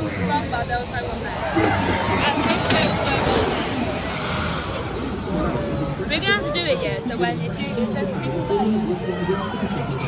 We're gonna have to do it, yeah. So when if you if there's people there.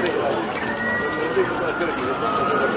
Questo, cioè,